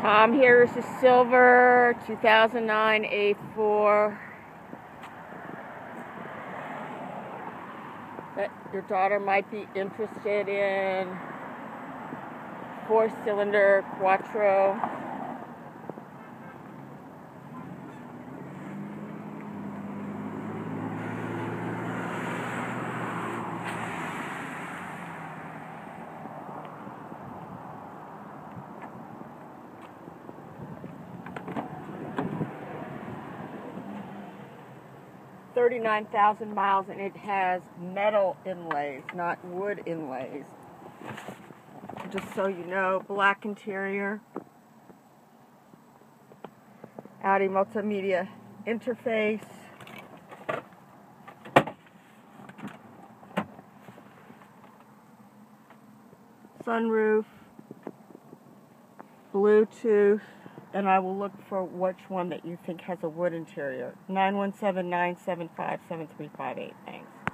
Tom, here's a silver 2009 A4 that your daughter might be interested in. Four cylinder Quattro. 39,000 miles and it has metal inlays, not wood inlays. Just so you know, black interior. Audi multimedia interface. Sunroof. Bluetooth and I will look for which one that you think has a wood interior. 917 975 7358. Thanks.